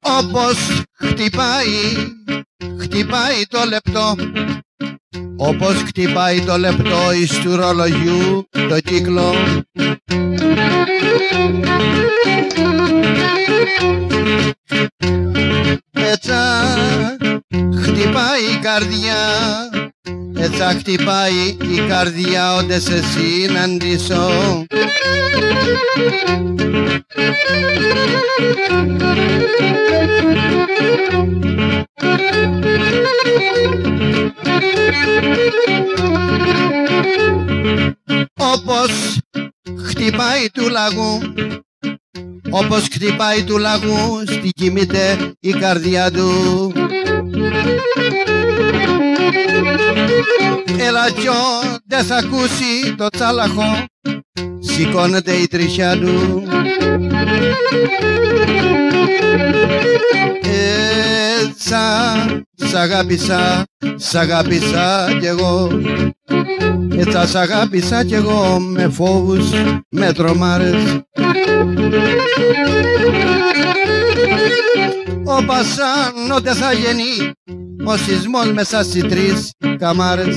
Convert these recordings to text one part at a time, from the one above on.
Όπως χτυπάει, χτυπάει το λεπτό. Όπως χτυπάει το λεπτό εις του ρολογιού το κύκλο. Έτσι χτυπάει η καρδιά έτσι χτυπάει η καρδιά όταν σε συναντήσω. Όπως χτυπάει του λαγού όπως χτυπάει του λαγού στη κοιμείται η καρδιά του Έλα κιό δεν θα ακούσει το τσάλαχο σηκώνεται η τριχιά του. Έτσι σ' αγάπησα, σ' αγάπησα κι εγώ. Έτσι σ' αγάπησα κι εγώ με φόβους, με τρομάρες. Ο Πασάν θα γεννεί ο σεισμός μέσα στις τρεις καμάρες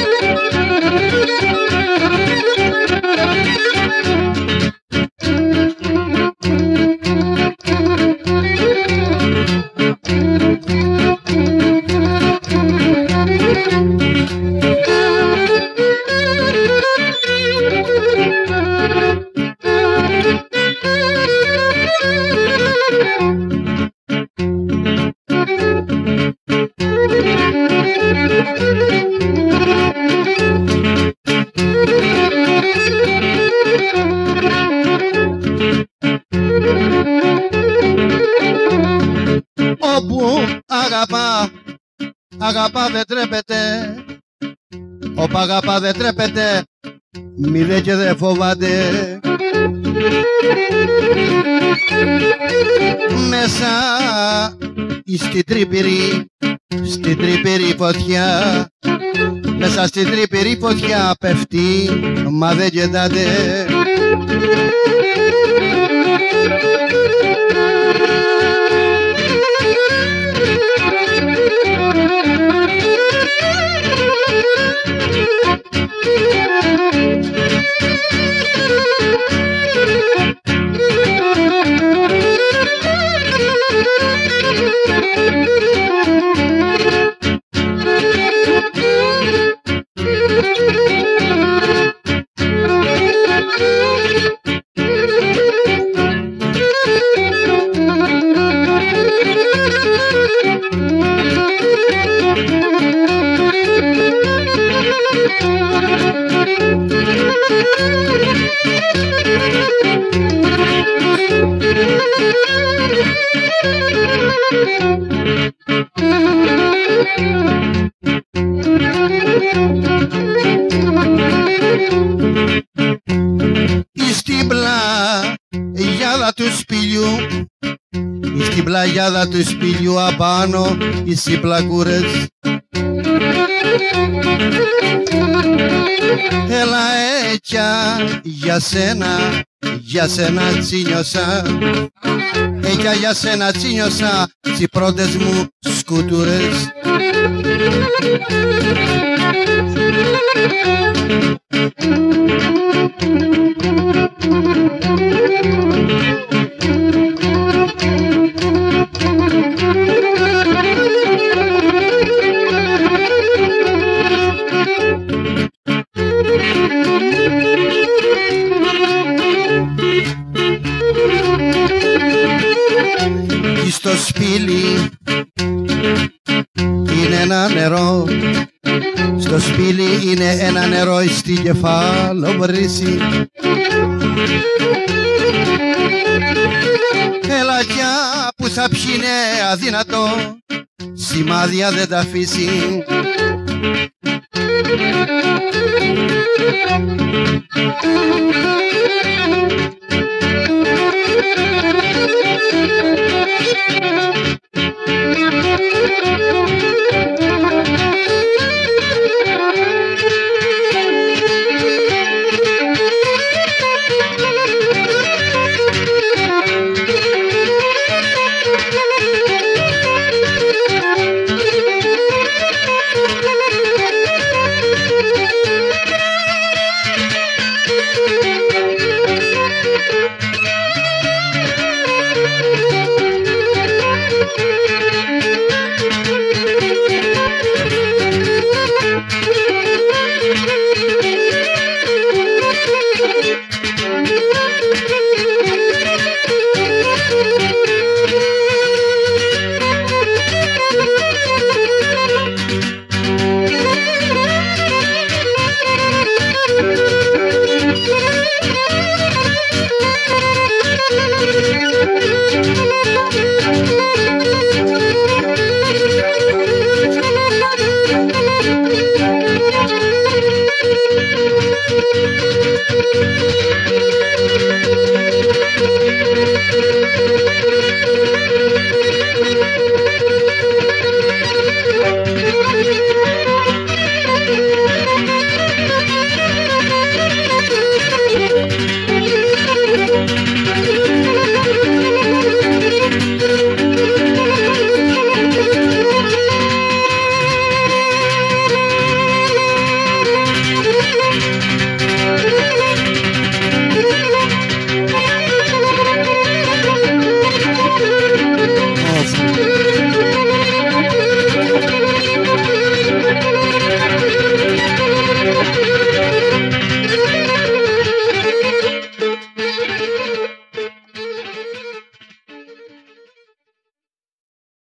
Όπου αγαπά, αγαπά δεν τρέπεται. Όπου αγαπά δεν τρέπεται μη δε και δεν φοβάται. Μέσα στην τρύπηρη, στην τρύπηρη φωτιά μέσα στην τρύπηρη φωτιά πέφτει μα δεν κεντάται πλαγιάδα του σπηλιού. Στην πλαγιάδα του σπηλιού απάνω οι συμπλακούρες Έλα έτσι για σένα, για σένα τσίνιωσα Έτσι για σένα τσίνιωσα τις πρώτες μου σκούτουρες στο στο σπήλι είναι ένα νερό στη κεφάλο βρύση. Ελατιά που θα πιει αδύνατο σημάδια δεν τα αφήσει